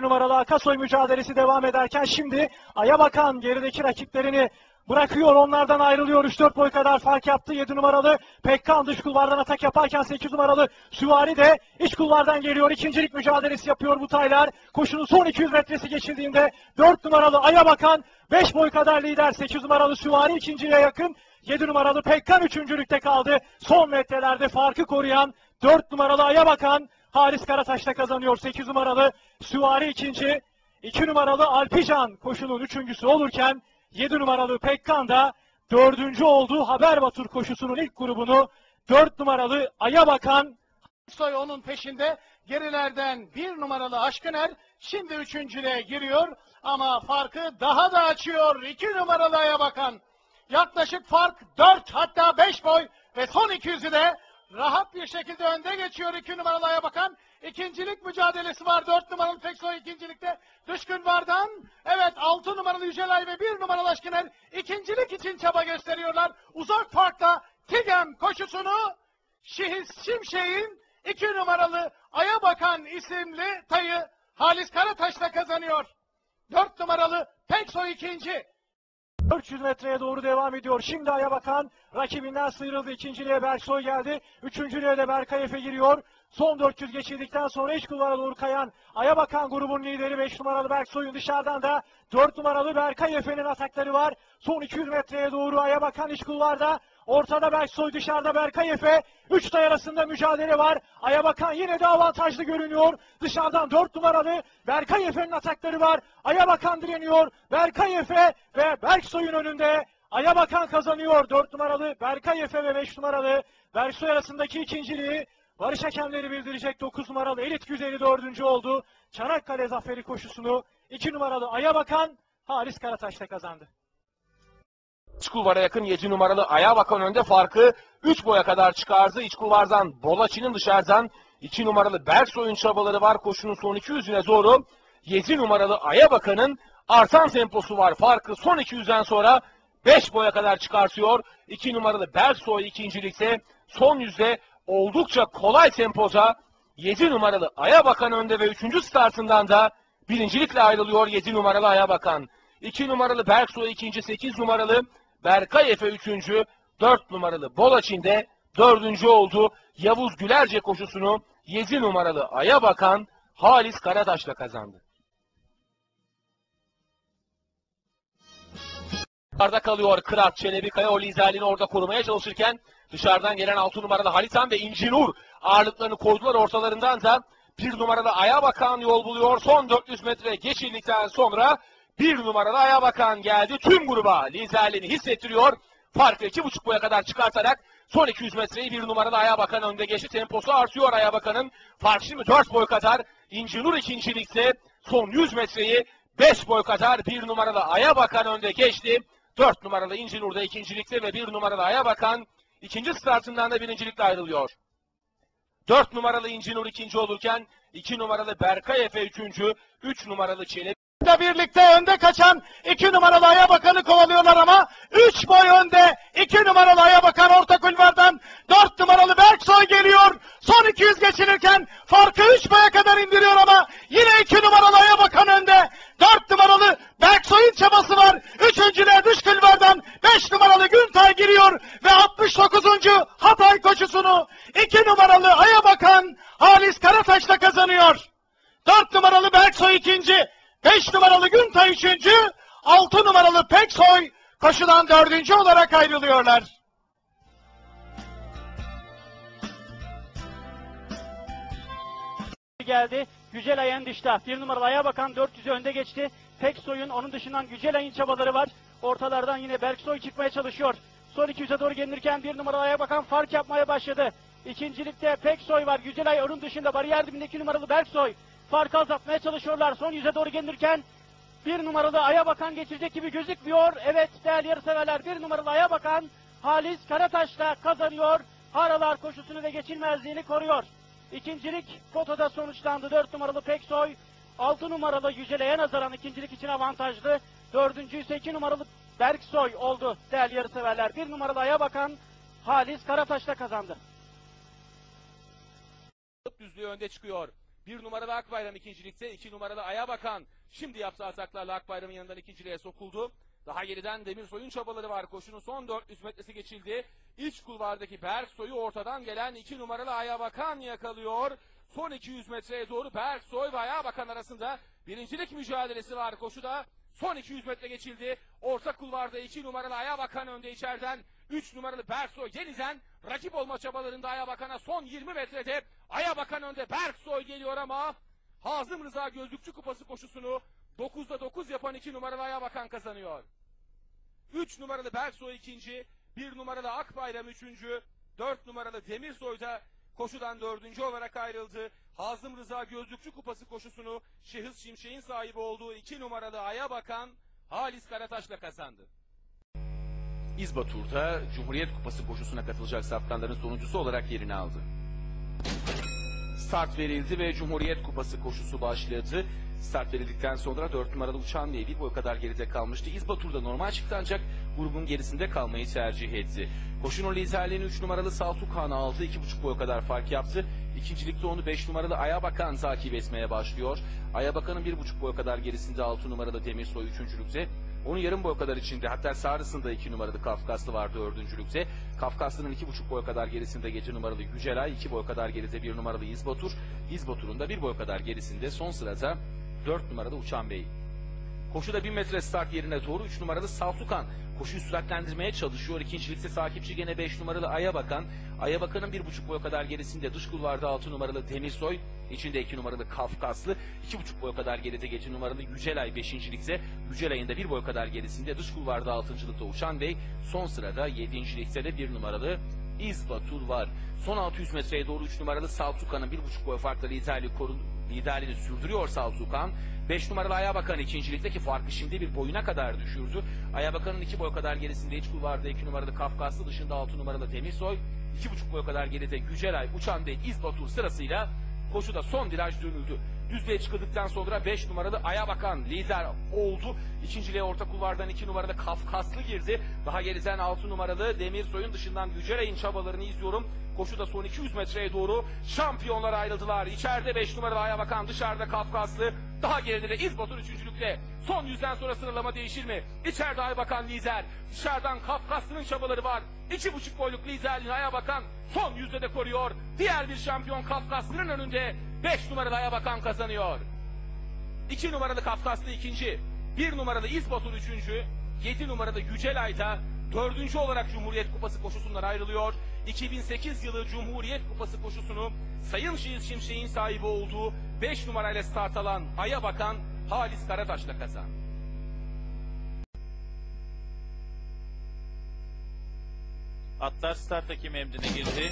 Bir numaralı Akasoy mücadelesi devam ederken şimdi Aya Bakan gerideki rakiplerini bırakıyor. Onlardan ayrılıyor. 3-4 boy kadar fark yaptı. 7 numaralı Pekkan dış kulvardan atak yaparken 8 numaralı Süvari de iç kulvardan geliyor. İkincilik mücadelesi yapıyor bu taylar. Koşunun son 200 metresi geçildiğinde 4 numaralı Aya Bakan 5 boy kadar lider. 8 numaralı Süvari ikinciliğe yakın. 7 numaralı Pekkan üçüncülükte kaldı. Son metrelerde farkı koruyan 4 numaralı Aya Bakan Haris Karataş'ta kazanıyor. 8 numaralı Süvari ikinci. 2 numaralı Alpican koşunun üçüncüsü olurken 7 numaralı Pekkan da dördüncü olduğu Haber Batur koşusunun ilk grubunu 4 numaralı Aya Bakan Soy onun peşinde. Gerilerden bir numaralı Aşkıner şimdi üçüncüye giriyor ama farkı daha da açıyor. İki numaralı Aya Bakan. Yaklaşık fark 4 hatta 5 boy ve son 200'ü de rahat bir şekilde önde geçiyor iki numaralı Aya Bakan. İkincilik mücadelesi var. 4 numaralı Peksoy ikincilikte. Düşkün Vardan. Evet 6 numaralı Yücelay ve 1 numaralı Aşkıner ikincilik için çaba gösteriyorlar. Uzak farkla Tigem koşusunu Şihis Şimşek'in iki numaralı Aya Bakan isimli tayı Halis Karataş'la kazanıyor. Dört numaralı Peksoy ikinci. 400 metreye doğru devam ediyor. Şimdi Aya Bakan rakibinden sıyrıldı. İkinciliğe Berksoy geldi. Üçüncülüğe de Berkay giriyor. Son 400 geçildikten sonra iç kulvara doğru kayan Aya Bakan grubun lideri 5 numaralı Berksoy'un dışarıdan da 4 numaralı Berkay Efe'nin atakları var. Son 200 metreye doğru Aya Bakan iç kulvarda. Ortada Berksoy dışarıda Berkay Efe. 3 tay arasında mücadele var. Aya Bakan yine de avantajlı görünüyor. Dışarıdan 4 numaralı Berkay Efe'nin atakları var. Aya Bakan direniyor. Berkay Efe ve Berksoy'un önünde. Aya Bakan kazanıyor. 4 numaralı Berkay Efe ve 5 numaralı Berksoy arasındaki ikinciliği. Barış hakemleri bildirecek 9 numaralı Elit Güzeli 4. oldu. Çanakkale zaferi koşusunu 2 numaralı Aya Bakan Haris Karataş'ta kazandı. İç kulvara yakın 7 numaralı Aya Bakan önde farkı 3 boya kadar çıkardı. İç kulvardan Bolaçi'nin dışarıdan 2 numaralı Berksoy'un çabaları var. Koşunun son 200'üne doğru 7 numaralı Aya Bakan'ın artan temposu var. Farkı son 200'den sonra 5 boya kadar çıkartıyor. 2 numaralı Berksoy ikincilikte son yüzde oldukça kolay tempoda 7 numaralı Aya Bakan önde ve 3. startından da birincilikle ayrılıyor 7 numaralı Aya Bakan. 2 numaralı Berksoy ikinci, 8 numaralı Berkay Efe üçüncü, 4 numaralı Bolaçin de dördüncü oldu. Yavuz Gülerce koşusunu 7 numaralı Aya Bakan Halis Karataş'la kazandı. Dışarıda kalıyor Kırat Çelebi Kaya o liderliğini orada korumaya çalışırken dışarıdan gelen 6 numaralı Halitan ve İnci Nur ağırlıklarını koydular ortalarından da bir numaralı Aya Bakan yol buluyor. Son 400 metre geçildikten sonra bir numaralı Aya Bakan geldi. Tüm gruba liderliğini hissettiriyor. Farkı iki buçuk boya kadar çıkartarak son 200 metreyi bir numaralı Aya Bakan önde geçti. Temposu artıyor Aya Bakan'ın. Fark şimdi 4 boy kadar. İnci Nur ikincilikte son 100 metreyi 5 boy kadar bir numaralı Aya Bakan önde geçti. 4 numaralı İnci Nur da ikincilikte ve bir numaralı Aya Bakan ikinci startından da birincilikle ayrılıyor. 4 numaralı İnci Nur ikinci olurken 2 numaralı Berkay Efe üçüncü, 3 numaralı Çelebi Da birlikte önde kaçan iki numaralı Aya Bakan'ı kovalıyorlar ama üç boy önde iki numaralı Aya Bakan orta kulvardan dört numaralı Berksoy geliyor. Son 200 geçilirken farkı üç boya kadar indiriyor ama yine iki numaralı Aya Bakan önde. Dört numaralı Berksoy'un çabası var. Üçüncüler dış kulvardan beş numaralı Güntay giriyor ve 69. Hatay koşusunu iki numaralı Aya Bakan Halis Karataş'la kazanıyor. Dört numaralı Berksoy ikinci. 5 numaralı Güntay üçüncü, 6 numaralı Peksoy koşudan dördüncü olarak ayrılıyorlar. geldi. Yücelay en dışta. Bir numaralı Aya Bakan 400'ü önde geçti. Peksoy'un onun dışından Yücelay'ın çabaları var. Ortalardan yine Berksoy çıkmaya çalışıyor. Son 200'e doğru gelirken bir numaralı Aya Bakan fark yapmaya başladı. İkincilikte Peksoy var. Yücelay onun dışında bariyer dibinde 2 numaralı Berksoy. Farkı azaltmaya çalışıyorlar. Son 100'e doğru gelirken bir numaralı Aya Bakan geçecek gibi gözükmüyor. Evet değerli yarışseverler bir numaralı Aya Bakan Halis Karataş'la kazanıyor. Haralar koşusunu ve geçilmezliğini koruyor. İkincilik fotoda sonuçlandı. 4 numaralı Peksoy, 6 numaralı Yücele'ye nazaran ikincilik için avantajlı. Dördüncü ise 2 numaralı Berksoy oldu değerli yarışseverler. 1 numaralı Aya Bakan Halis Karataş'la kazandı. düzlüğü önde çıkıyor. Bir numaralı Akbayram ikincilikte. iki numaralı Ayabakan şimdi yaptığı ataklarla Akbayram'ın yanından ikinciliğe sokuldu. Daha geriden Demirsoy'un çabaları var. Koşunun son 400 metresi geçildi. İç kulvardaki Berksoy'u ortadan gelen 2 numaralı Ayabakan yakalıyor. Son 200 metreye doğru Berksoy ve Ayabakan arasında birincilik mücadelesi var koşuda. Son 200 metre geçildi. Orta kulvarda 2 numaralı Ayabakan önde içeriden. 3 numaralı Berksoy Deniz'en rakip olma çabalarında Ayabakan'a son 20 metrede Ayabakan önde Berksoy geliyor ama Hazım Rıza Gözlükçü Kupası koşusunu 9'da 9 yapan 2 numaralı Ayabakan kazanıyor. 3 numaralı Berksoy ikinci, 1 numaralı Akbayram üçüncü, 4 numaralı Demirsoy da koşudan dördüncü olarak ayrıldı. Hazım Rıza Gözlükçü Kupası koşusunu Şehız Şimşek'in sahibi olduğu 2 numaralı Ayabakan Halis Karataş'la kazandı. İzbatur'da Cumhuriyet Kupası koşusuna katılacak safkanların sonuncusu olarak yerini aldı. Start verildi ve Cumhuriyet Kupası koşusu başladı. Start verildikten sonra 4 numaralı uçan Bey bir boy kadar geride kalmıştı. İzbatur'da normal çıktı ancak grubun gerisinde kalmayı tercih etti. Koşunun liderliğini 3 numaralı Saltukhan aldı. 2,5 boy kadar fark yaptı. İkincilikte onu 5 numaralı Ayabakan takip etmeye başlıyor. Ayabakan'ın 1,5 boy kadar gerisinde 6 numaralı Demirsoy üçüncülükte. Onun yarım boy kadar içinde hatta sağrısında 2 numaralı Kafkaslı vardı dördüncülükte. Kafkaslı'nın 2,5 boy kadar gerisinde gece numaralı Yücelay, 2 boy kadar geride 1 numaralı İzbatur. İzbatur'un da 1 boy kadar gerisinde son sırada 4 numaralı Uçan Bey. Koşuda 1000 metre start yerine doğru 3 numaralı Saltukan koşuyu süratlendirmeye çalışıyor. İkincilikte takipçi gene 5 numaralı Ayabakan. Ayabakan'ın 1,5 boy kadar gerisinde dış kulvarda 6 numaralı Demirsoy. İçinde 2 numaralı Kafkaslı. 2,5 boy kadar geride gece numaralı Yücelay 5. Yücelay'ın da 1 boy kadar gerisinde dış kulvarda 6. Uçan Bey. Son sırada 7. ligde de 1 numaralı İzbatur var. Son 600 metreye doğru 3 numaralı Saltukan'ın 1,5 boy farklı liderliği korun liderliğini sürdürüyor Saltukan. 5 numaralı Ayabakan ikincilikteki farkı şimdi bir boyuna kadar düşürdü. Ayabakan'ın 2 boy kadar gerisinde iç kulvarda 2 numaralı Kafkaslı dışında 6 numaralı Demirsoy. 2,5 boy kadar geride Yücelay, Uçan Bey, İzbatur sırasıyla koşuda son viraj dönüldü. Düzlüğe çıkıldıktan sonra 5 numaralı Ayabakan lider oldu. İkinciliğe orta kulvardan 2 numaralı Kafkaslı girdi. Daha geriden 6 numaralı Demirsoy'un dışından Yücelay'ın çabalarını izliyorum. Koşuda son 200 metreye doğru şampiyonlar ayrıldılar. İçeride 5 numaralı Ayabakan, dışarıda Kafkaslı. Daha geride de İzbatur üçüncülükte. Son yüzden sonra sıralama değişir mi? İçeride Ayabakan lider. Dışarıdan Kafkaslı'nın çabaları var. İki buçuk boyluk liderliğini Ayabakan son yüzde de koruyor. Diğer bir şampiyon Kafkaslı'nın önünde 5 numaralı Ayabakan kazanıyor. 2 numaralı Kafkaslı ikinci, 1 numaralı İzbatur üçüncü, 7 numaralı Yücelay'da dördüncü olarak Cumhuriyet Kupası koşusundan ayrılıyor. 2008 yılı Cumhuriyet Kupası koşusunu Sayın Şiiz Şimşek'in sahibi olduğu 5 numarayla start alan Aya Halis Karataş'la kazandı. Atlar start takım emrine girdi.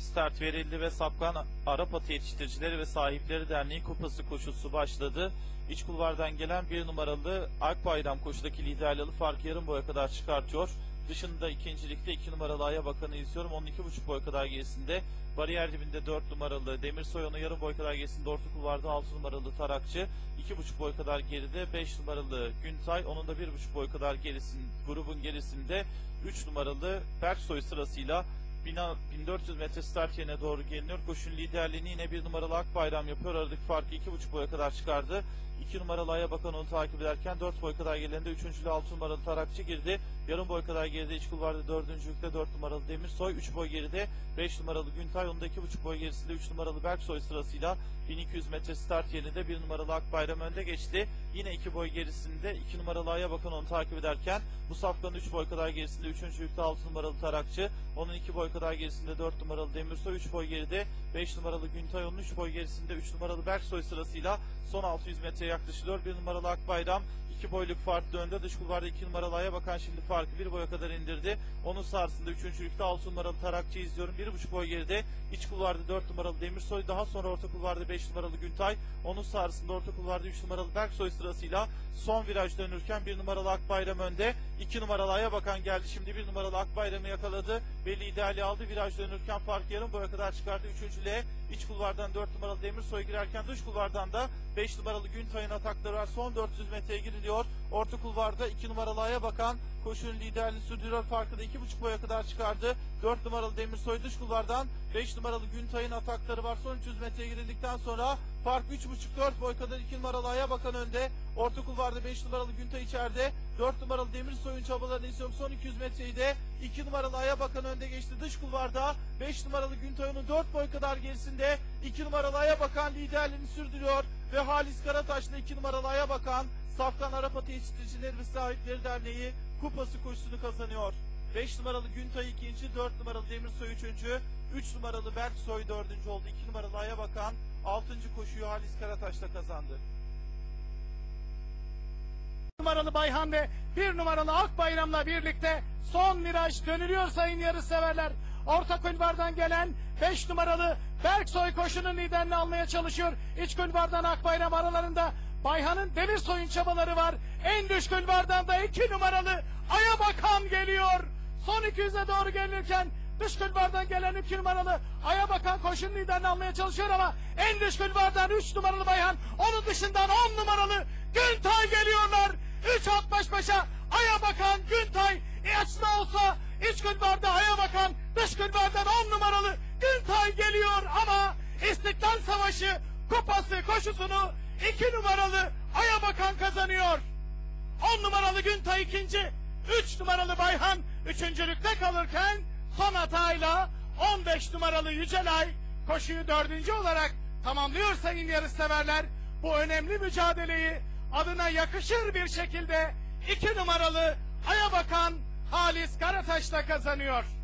Start verildi ve Sapkan Arap Atı Yetiştiricileri ve Sahipleri Derneği Kupası koşusu başladı. İç kulvardan gelen bir numaralı Akbayram koşudaki liderliği fark yarım boya kadar çıkartıyor. Dışında ikincilikte 2 numaralı Aya Bakan'ı izliyorum. Onun 2,5 boy kadar gerisinde. Bariyer dibinde 4 numaralı Demirsoy onun yarım boy kadar gerisinde. Orta kulvarda 6 numaralı Tarakçı. 2,5 boy kadar geride 5 numaralı Güntay. Onun da 1,5 boy kadar gerisin, grubun gerisinde 3 numaralı Berksoy sırasıyla 1400 metre start yerine doğru geliniyor. Koşun liderliğini yine bir numaralı Akbayram yapıyor. Aradaki farkı 2,5 boya kadar çıkardı. 2 numaralı Aya Bakan onu takip ederken 4 boy kadar gerilerinde 3. 6 numaralı Tarakçı girdi. Yarım boy kadar geride iç kulvarda 4. lükte 4 numaralı Demirsoy. 3 boy geride 5 numaralı Güntay. Onun da 2,5 boy gerisinde 3 numaralı Berksoy sırasıyla 1200 metre start yerinde 1 numaralı Akbayram önde geçti. Yine 2 boy gerisinde 2 numaralı Aya Bakan onu takip ederken bu safkanın 3 boy kadar gerisinde 3. lükte 6 numaralı Tarakçı. Onun 2 boy kadar gerisinde 4 numaralı Demirsoy, 3 boy geride 5 numaralı Güntay, onun 3 boy gerisinde 3 numaralı Berksoy sırasıyla son 600 metreye yaklaşılıyor. 1 numaralı Akbayram 2 boyluk farklı önde. Dış kulvarda 2 numaralı Aya Bakan şimdi farkı 1 boya kadar indirdi. Onun sağrısında 3. lükte 6 numaralı Tarakçı izliyorum. 1,5 boy geride. İç kulvarda 4 numaralı Demirsoy. Daha sonra orta kulvarda 5 numaralı Güntay. Onun sağrısında orta kulvarda 3 numaralı Berksoy sırasıyla son viraj dönürken 1 numaralı Akbayram önde. 2 numaralı Aya Bakan geldi. Şimdi 1 numaralı Akbayram'ı yakaladı ve liderliği aldı. Viraj dönürken fark yarım boya kadar çıkardı. Üçüncülüğe iç kulvardan 4 numaralı Demirsoy girerken dış kulvardan da 5 numaralı Güntay'ın atakları var. Son 400 metreye giriliyor. Orta kulvarda 2 numaralı Aya Bakan koşunun liderliğini sürdürüyor. Farkı da 2,5 boya kadar çıkardı. 4 numaralı Demirsoy dış kulvardan 5 numaralı Güntay'ın atakları var. Son 300 metreye girildikten sonra Fark 3.5-4 boy kadar 2 numaralı Aya Bakan önde. Orta kulvarda 5 numaralı Güntay içeride. 4 numaralı Demirsoy'un çabalarını istiyorum. Son 200 metreyi de 2 numaralı Aya Bakan önde geçti. Dış kulvarda 5 numaralı Güntay onun 4 boy kadar gerisinde. 2 numaralı Aya Bakan liderliğini sürdürüyor. Ve Halis Karataş'la 2 numaralı Aya Bakan Safkan Arapatı Yetiştiricileri ve Sahipleri Derneği kupası koşusunu kazanıyor. 5 numaralı Güntay ikinci, 4 numaralı Demirsoy üçüncü, 3 numaralı Berksoy dördüncü oldu. 2 numaralı Aya Bakan 6. koşuyu Halis Karataş'la kazandı. Numaralı Bayhan ve bir numaralı Akbayram'la birlikte son viraj dönülüyor sayın yarışseverler. Orta kulvardan gelen 5 numaralı Berksoy koşunun liderini almaya çalışıyor. İç kulvardan Akbayram aralarında Bayhan'ın Demirsoy'un çabaları var. En dış kulvardan da 2 numaralı Aya Bakan geliyor. Son 200'e doğru gelirken dış kulvardan gelen 2 numaralı Aya Bakan koşunun liderini almaya çalışıyor ama en dış kulvardan 3 numaralı Bayhan onun dışından 10 numaralı Güntay geliyorlar. 3 at baş başa Aya Bakan Güntay açıda olsa iç kulvarda Aya Bakan dış kulvardan 10 numaralı Güntay geliyor ama İstiklal Savaşı kupası koşusunu 2 numaralı Aya Bakan kazanıyor. 10 numaralı Güntay ikinci, 3 numaralı Bayhan üçüncülükte kalırken son hatayla 15 numaralı Yücelay koşuyu dördüncü olarak tamamlıyor sayın yarışseverler. Bu önemli mücadeleyi adına yakışır bir şekilde 2 numaralı Aya Bakan Halis Karataş'la kazanıyor.